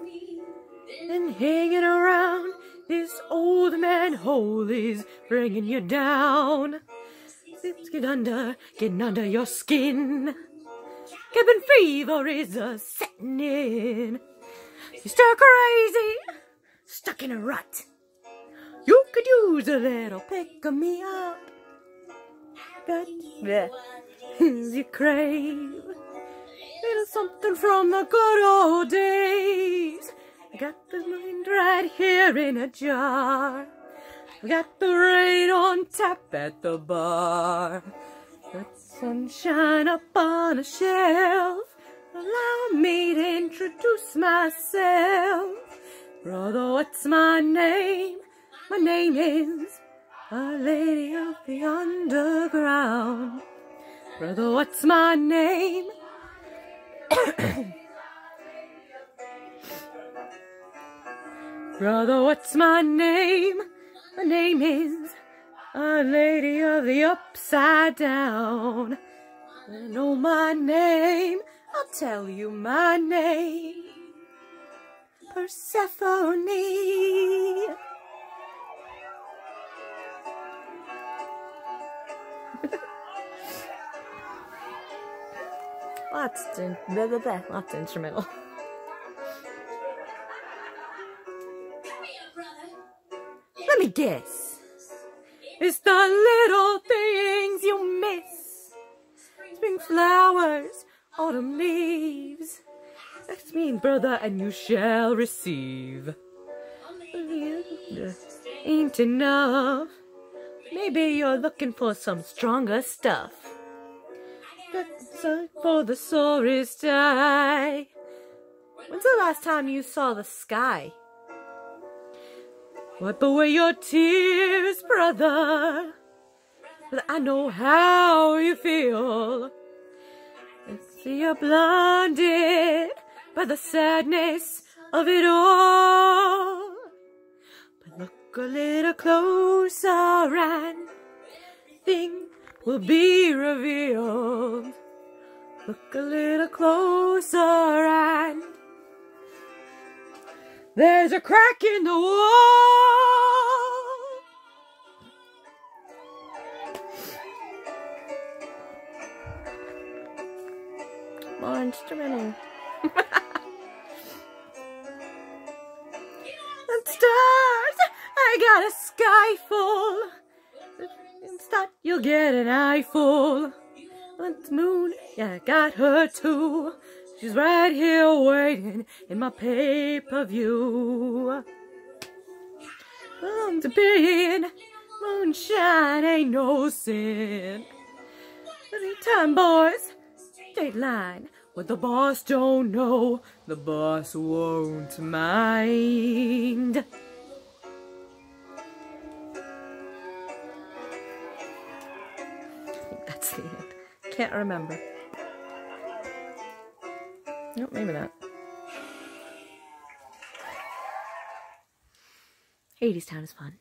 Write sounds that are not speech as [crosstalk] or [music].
And hanging around this old man hole is bringing you down. It's getting under, getting under your skin. Cabin fever is a setting in. You're stir crazy, stuck in a rut. You could use a little pick me up. But bleh, [laughs] you crave something from the good old days. I got the mind right here in a jar. I got the rain on tap at the bar. Got sunshine up on a shelf. Allow me to introduce myself. Brother, what's my name? My name is a lady of the underground. Brother, what's my name? [coughs] Brother, what's my name? My name is a lady of the upside down. I know my name. I'll tell you my name. Persephone. [laughs] In, blah, blah, blah, lots instrumental. Let me guess. It's the little things you miss. Spring flowers, autumn leaves. That's me, brother, and you shall receive. Ain't enough. Maybe you're looking for some stronger stuff. For the sorest eye. When's the last time you saw the sky? Wipe away your tears, brother. I know how you feel. See you're blinded by the sadness of it all. But look a little closer and thing will be revealed. Look a little closer and there's a crack in the wall. More instrumental. [laughs] and stars, I got a sky full. Instead, you'll get an eye full. And the moon, yeah, I got her too. She's right here waiting in my pay-per-view. Come to bed, moonshine ain't no sin. Anytime, boys, straight line. What the boss don't know, the boss won't mind. [laughs] that's the end. Can't remember. Nope, maybe not. Hadestown is fun.